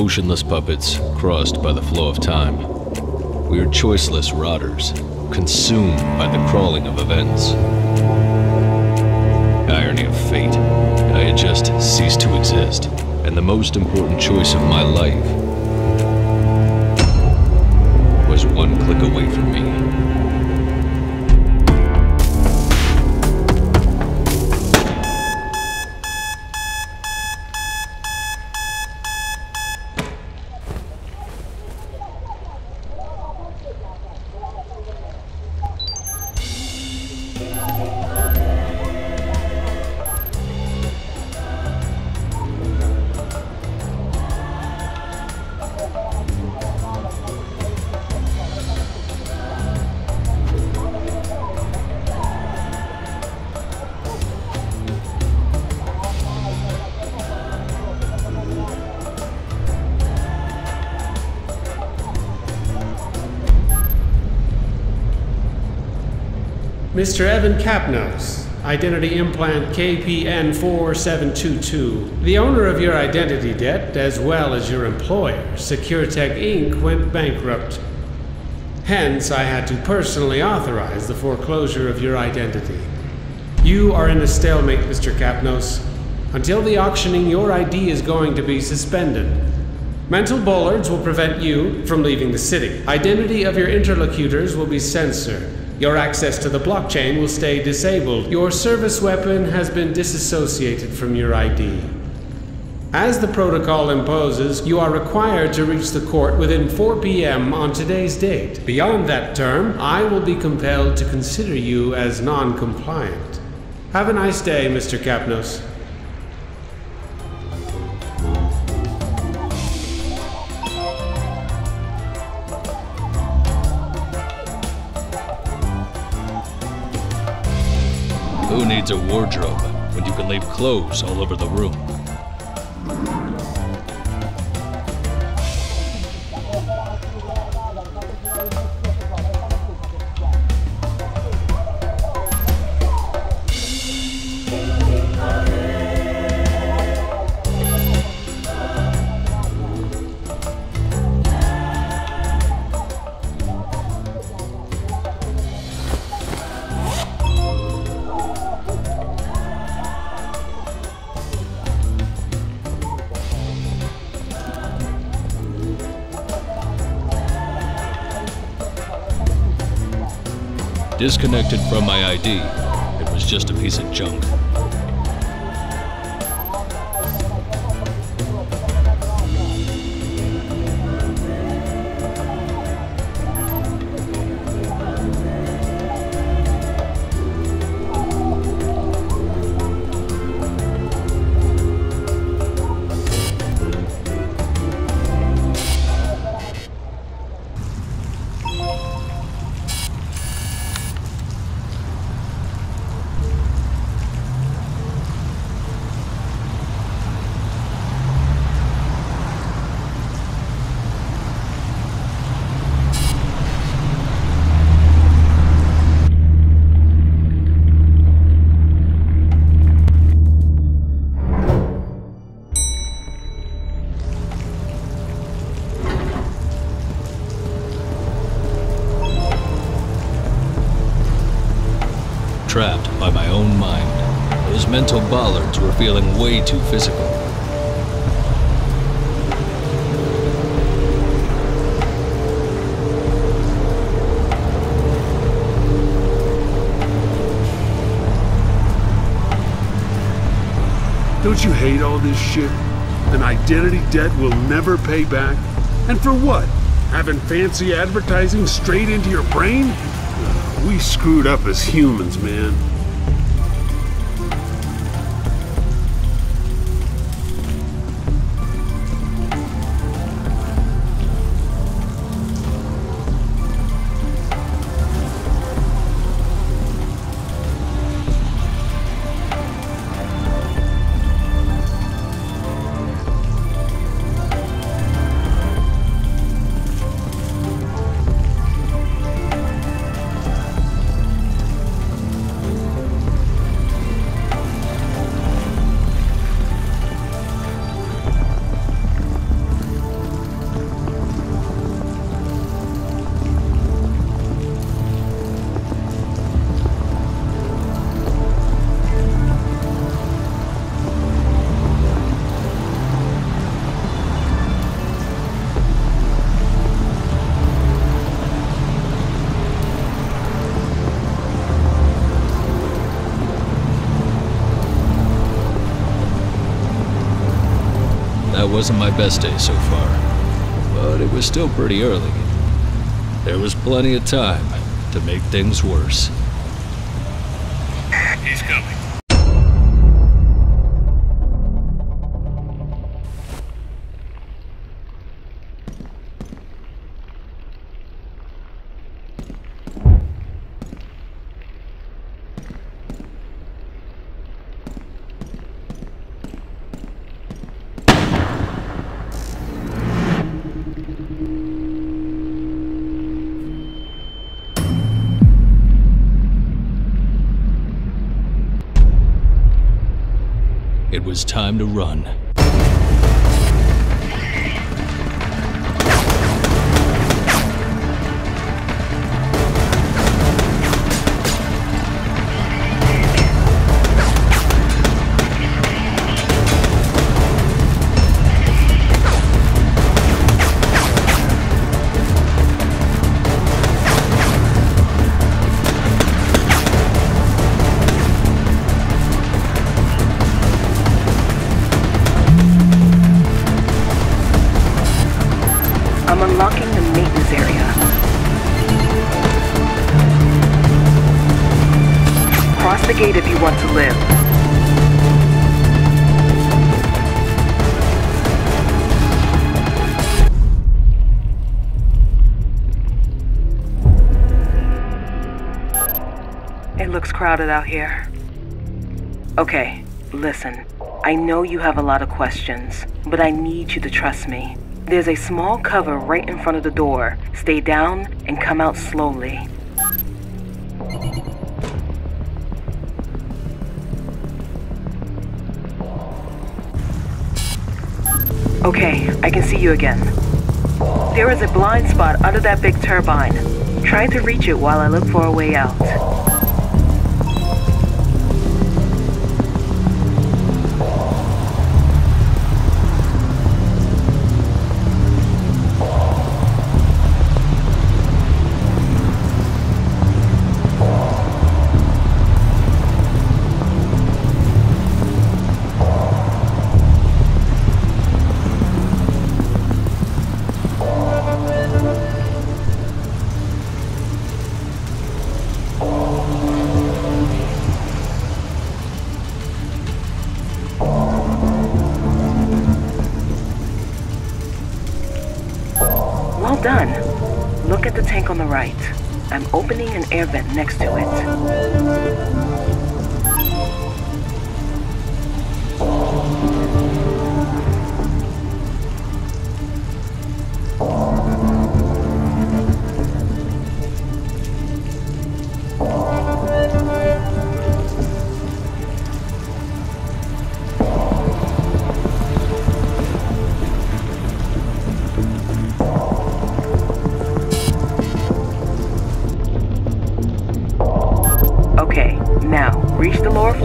motionless puppets crossed by the flow of time. We are choiceless rotters, consumed by the crawling of events. Irony of fate, I had just ceased to exist, and the most important choice of my life was one click away from me. Mr. Evan Kapnos, identity implant KPN4722. The owner of your identity debt, as well as your employer, SecureTech Inc., went bankrupt. Hence, I had to personally authorize the foreclosure of your identity. You are in a stalemate, Mr. Kapnos. Until the auctioning, your ID is going to be suspended. Mental bollards will prevent you from leaving the city. Identity of your interlocutors will be censored. Your access to the blockchain will stay disabled. Your service weapon has been disassociated from your ID. As the protocol imposes, you are required to reach the court within 4 p.m. on today's date. Beyond that term, I will be compelled to consider you as non compliant. Have a nice day, Mr. Kapnos. A wardrobe when you can leave clothes all over the room? Disconnected from my ID, it was just a piece of junk. Feeling way too physical. Don't you hate all this shit? An identity debt will never pay back? And for what? Having fancy advertising straight into your brain? We screwed up as humans, man. Wasn't my best day so far, but it was still pretty early. There was plenty of time to make things worse. He's coming. It was time to run. Out here. Okay, listen. I know you have a lot of questions, but I need you to trust me. There's a small cover right in front of the door. Stay down and come out slowly. Okay, I can see you again. There is a blind spot under that big turbine. Try to reach it while I look for a way out.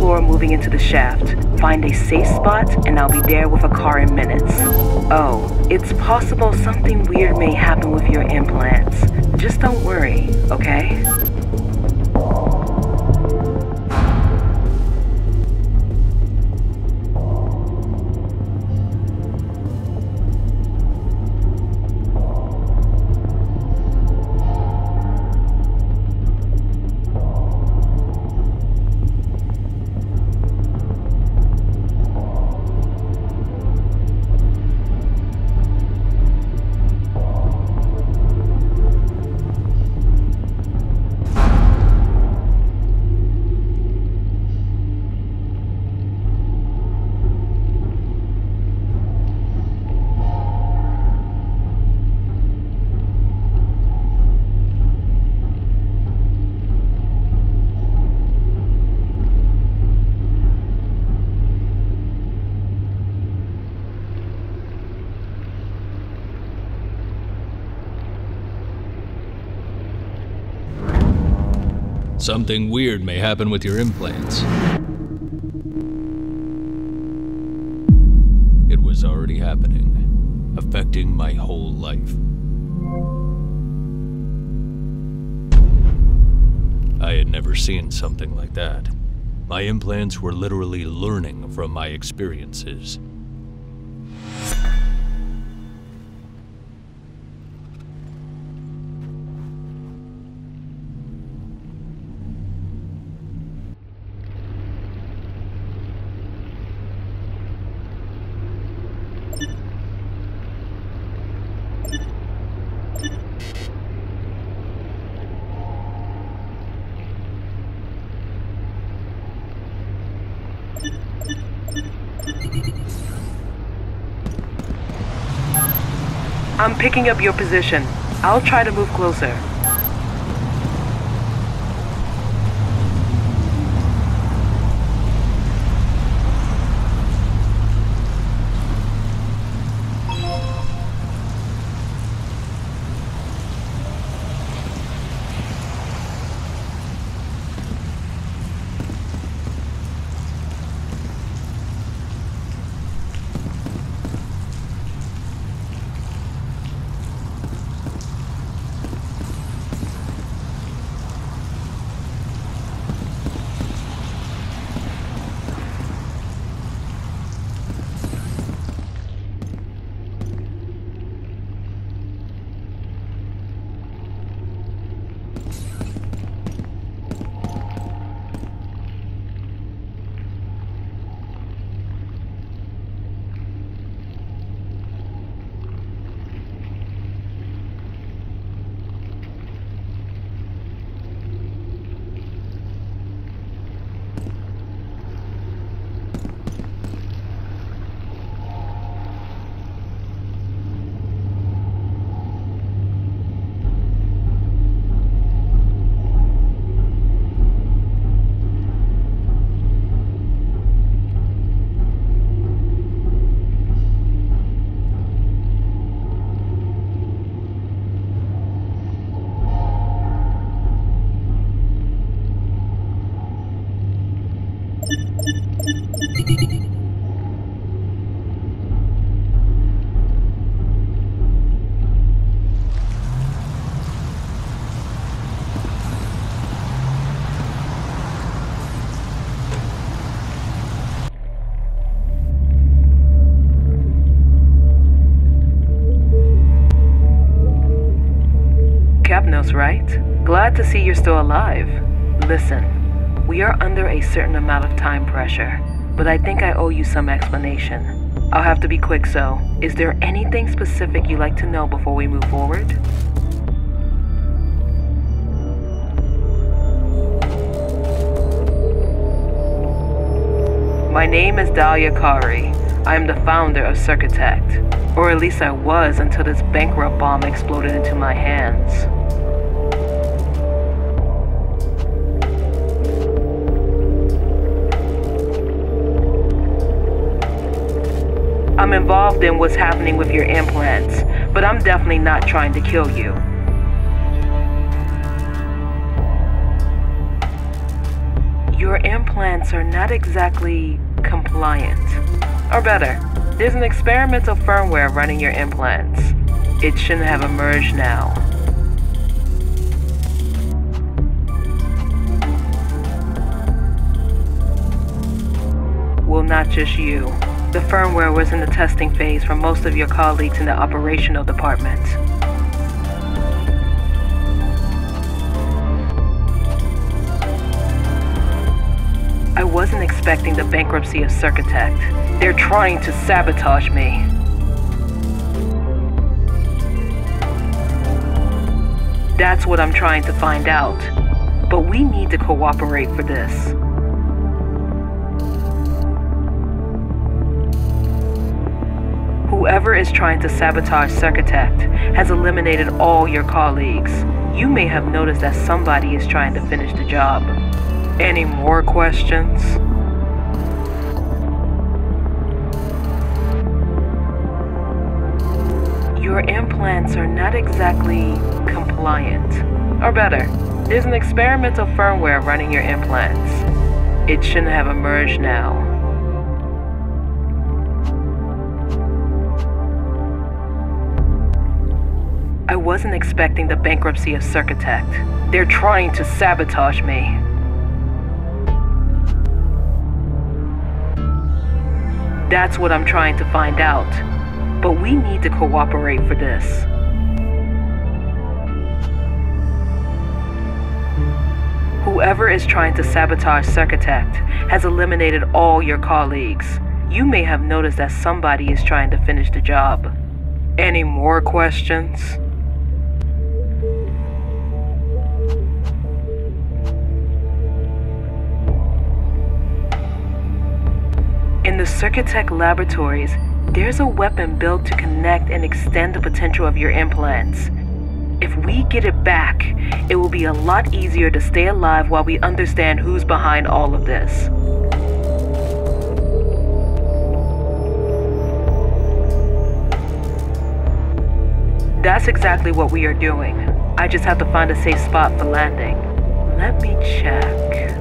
Floor moving into the shaft. Find a safe spot, and I'll be there with a car in minutes. Oh, it's possible something weird may happen with your implants. Just don't worry, okay? Something weird may happen with your implants. It was already happening, affecting my whole life. I had never seen something like that. My implants were literally learning from my experiences. Picking up your position. I'll try to move closer. To see you're still alive. Listen, we are under a certain amount of time pressure, but I think I owe you some explanation. I'll have to be quick, so is there anything specific you'd like to know before we move forward? My name is Dahlia Kari. I am the founder of Circuitech, or at least I was until this bankrupt bomb exploded into my hands. I'm involved in what's happening with your implants, but I'm definitely not trying to kill you. Your implants are not exactly compliant. Or better, there's an experimental firmware running your implants. It shouldn't have emerged now. Well, not just you. The firmware was in the testing phase for most of your colleagues in the operational department. I wasn't expecting the bankruptcy of Circuitech. They're trying to sabotage me. That's what I'm trying to find out. But we need to cooperate for this. Whoever is trying to sabotage Circuitech has eliminated all your colleagues. You may have noticed that somebody is trying to finish the job. Any more questions? Your implants are not exactly compliant. Or better, there's an experimental firmware running your implants. It shouldn't have emerged now. Wasn't expecting the bankruptcy of Circuitech. They're trying to sabotage me. That's what I'm trying to find out. But we need to cooperate for this. Whoever is trying to sabotage Circuitech has eliminated all your colleagues. You may have noticed that somebody is trying to finish the job. Any more questions? Circuitech Laboratories, there's a weapon built to connect and extend the potential of your implants. If we get it back, it will be a lot easier to stay alive while we understand who's behind all of this. That's exactly what we are doing. I just have to find a safe spot for landing. Let me check.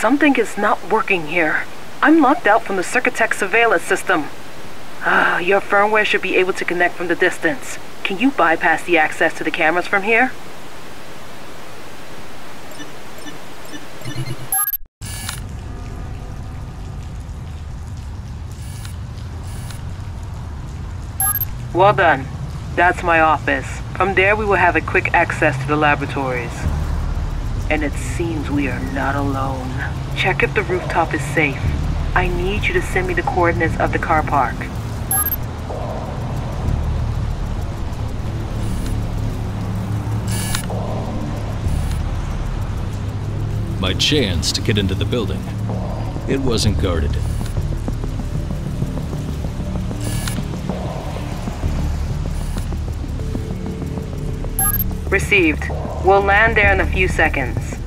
Something is not working here. I'm locked out from the Circuitech surveillance system. Ah, your firmware should be able to connect from the distance. Can you bypass the access to the cameras from here? Well done. That's my office. From there we will have a quick access to the laboratories. And it seems we are not alone. Check if the rooftop is safe. I need you to send me the coordinates of the car park. My chance to get into the building. It wasn't guarded. Received. We'll land there in a few seconds.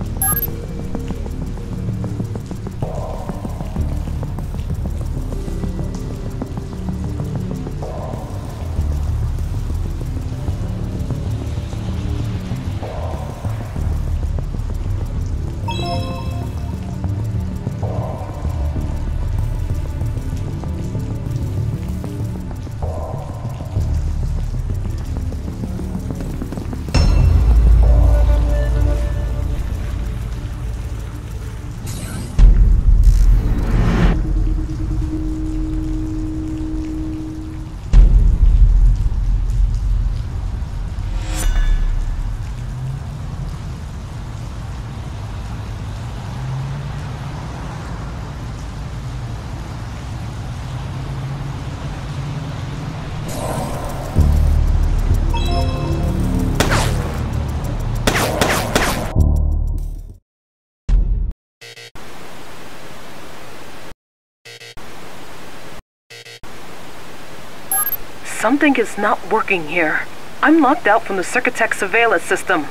Something is not working here. I'm locked out from the Circuitech surveillance system.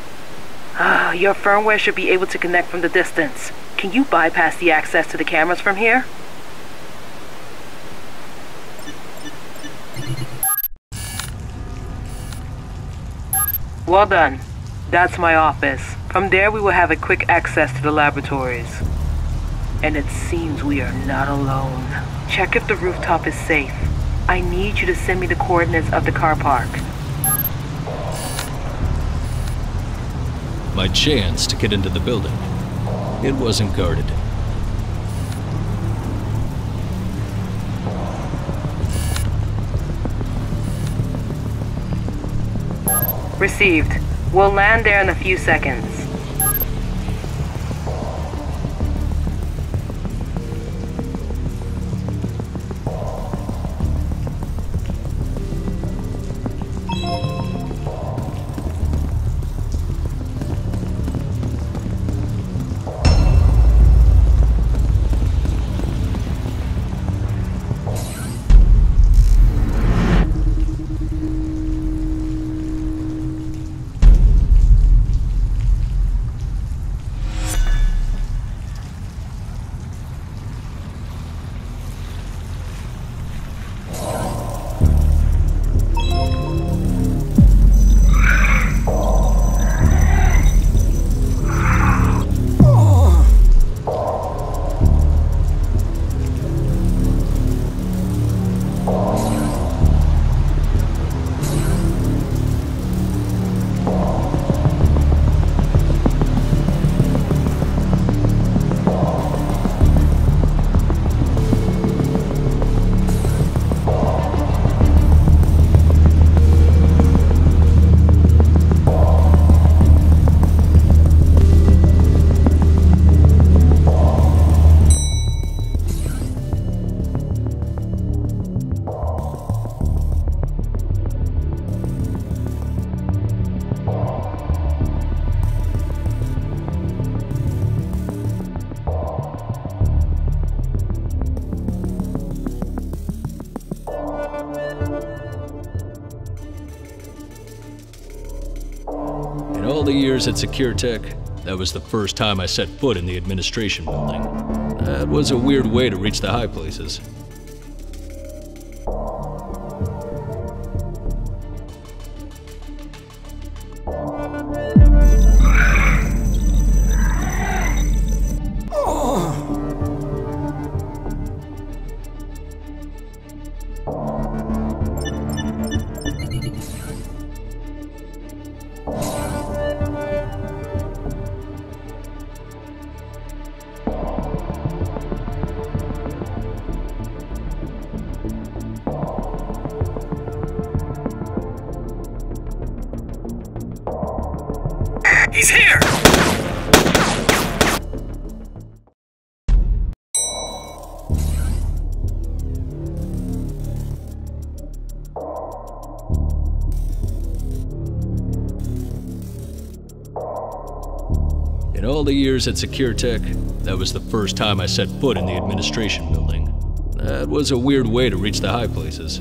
Ah, your firmware should be able to connect from the distance. Can you bypass the access to the cameras from here? Well done. That's my office. From there we will have a quick access to the laboratories. And it seems we are not alone. Check if the rooftop is safe. I need you to send me the coordinates of the car park. My chance to get into the building. It wasn't guarded. Received. We'll land there in a few seconds. Years at SecureTech, that was the first time I set foot in the administration building. That was a weird way to reach the high places. He's here! In all the years at SecureTech, that was the first time I set foot in the administration building. That was a weird way to reach the high places.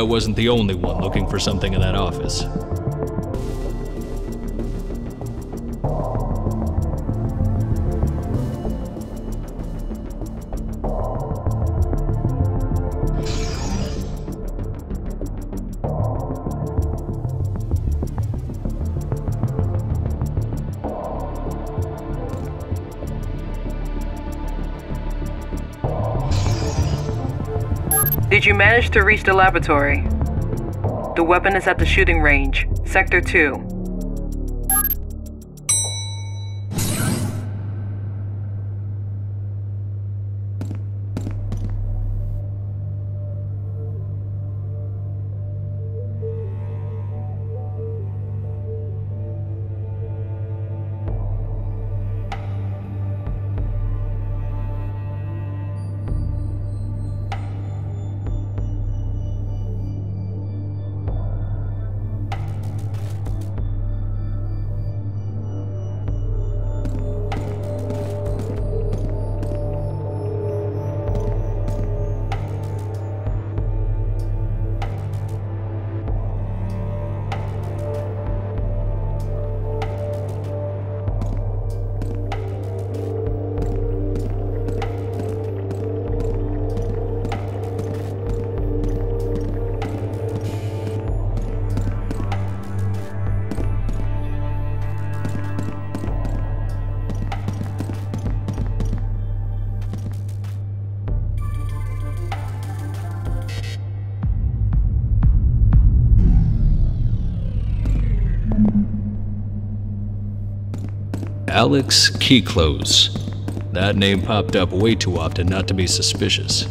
I wasn't the only one looking for something in that office. Did you manage to reach the laboratory? The weapon is at the shooting range, Sector 2. Alex Keyclose. That name popped up way too often not to be suspicious.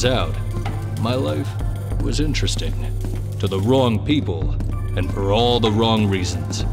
Turns out, my life was interesting. To the wrong people, and for all the wrong reasons.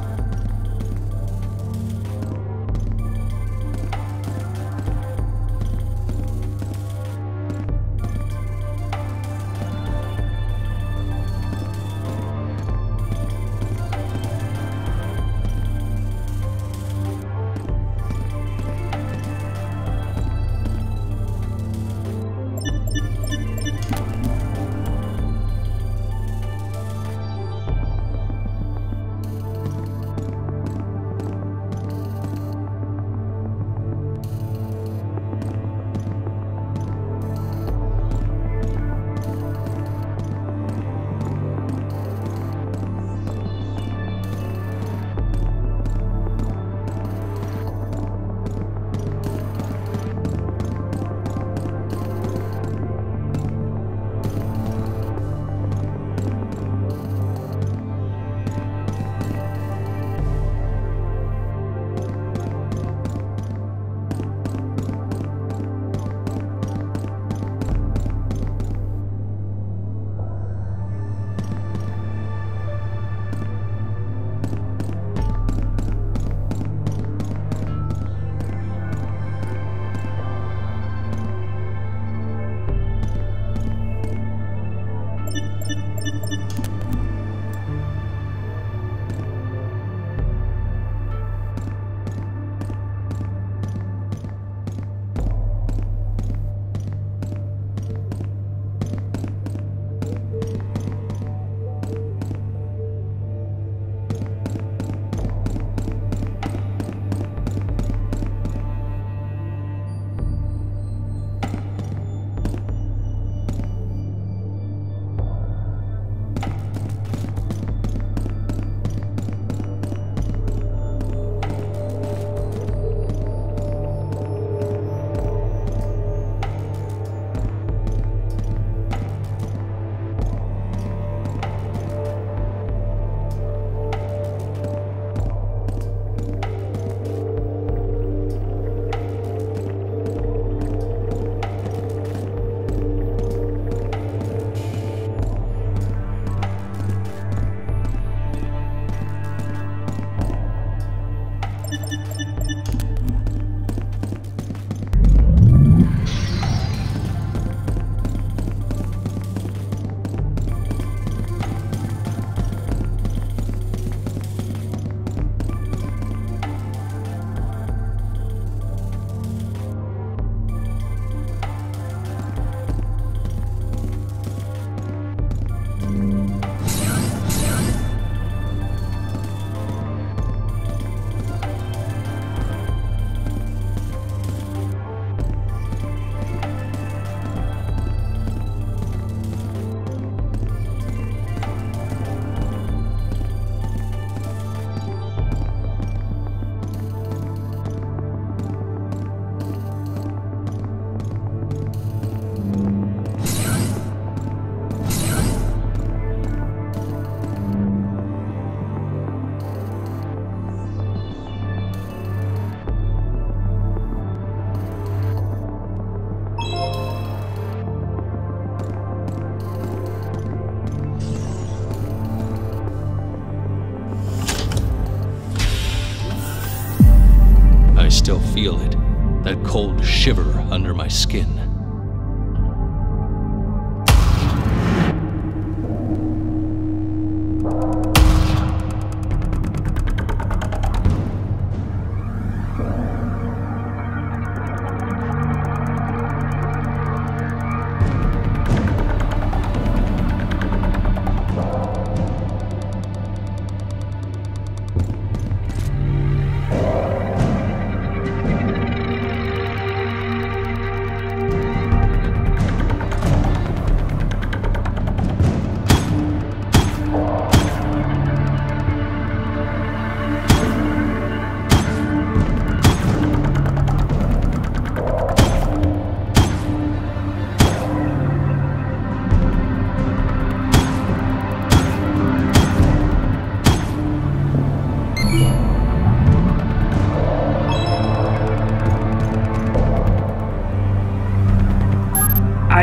My skin.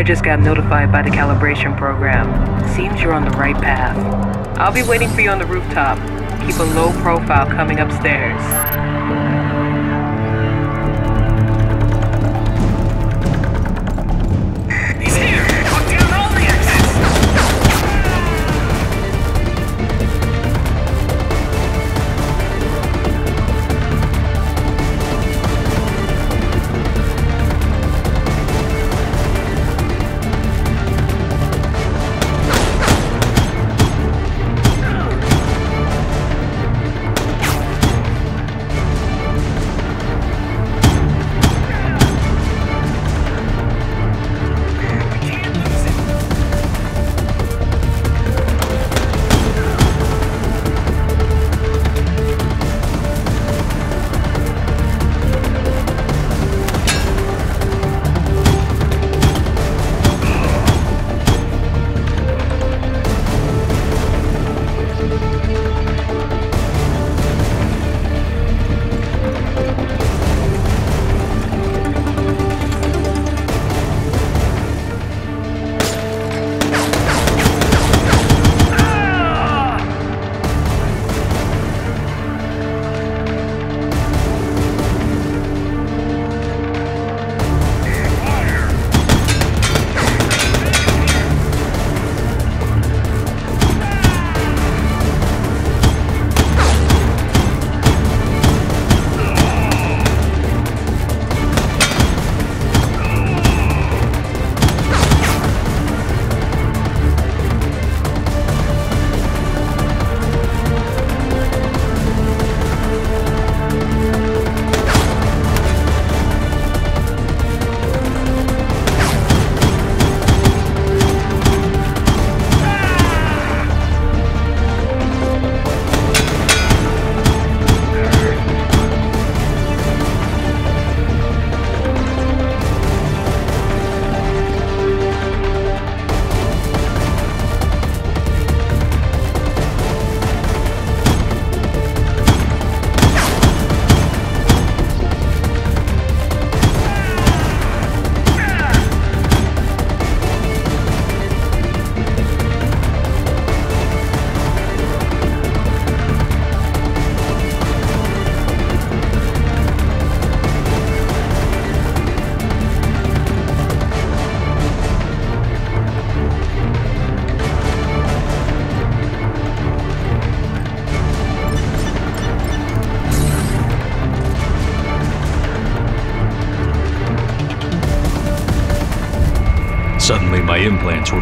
Just got notified by the calibration program. Seems you're on the right path. I'll be waiting for you on the rooftop. Keep a low profile coming upstairs.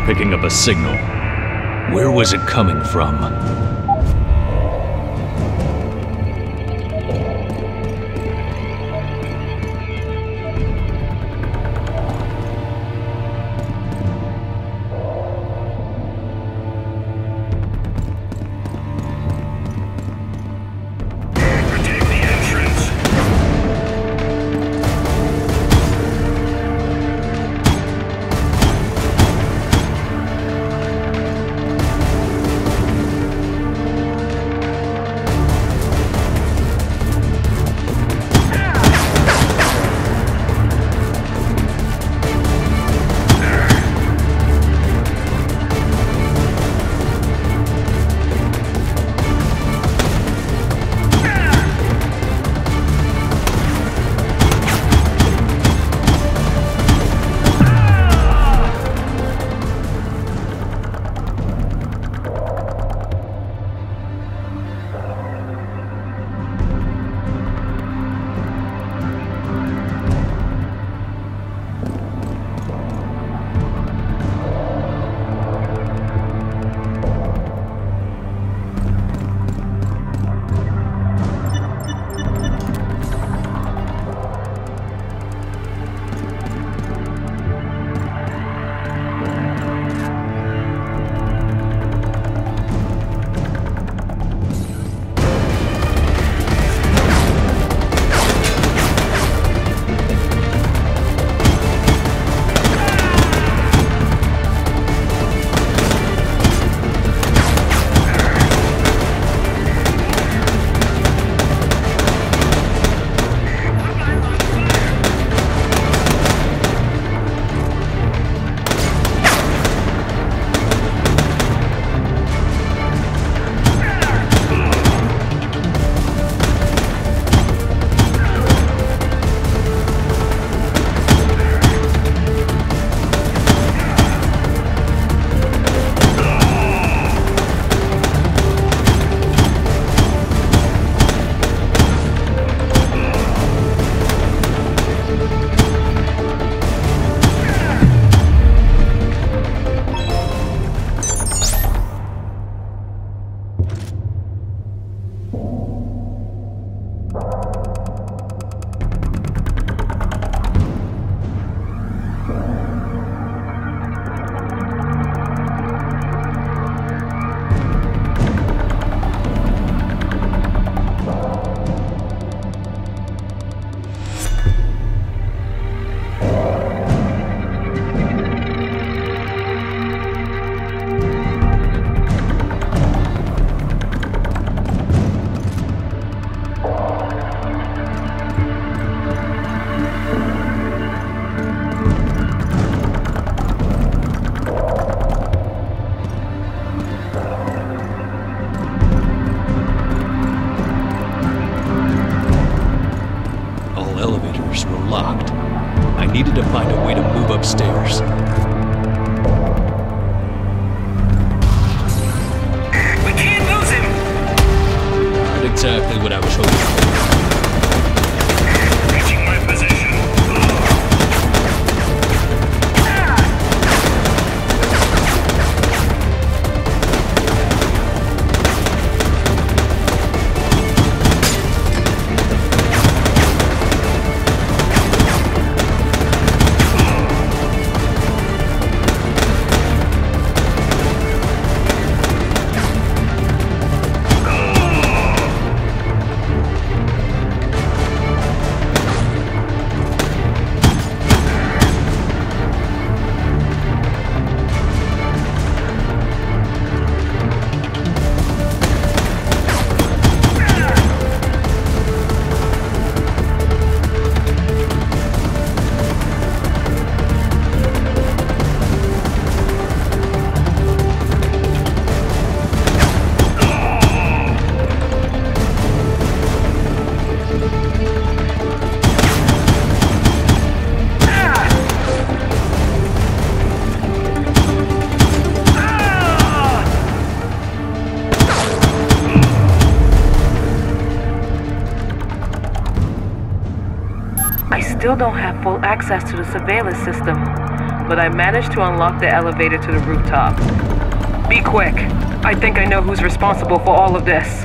Picking up a signal. Where was it coming from? Still don't have full access to the surveillance system, but I managed to unlock the elevator to the rooftop. Be quick. I think I know who's responsible for all of this.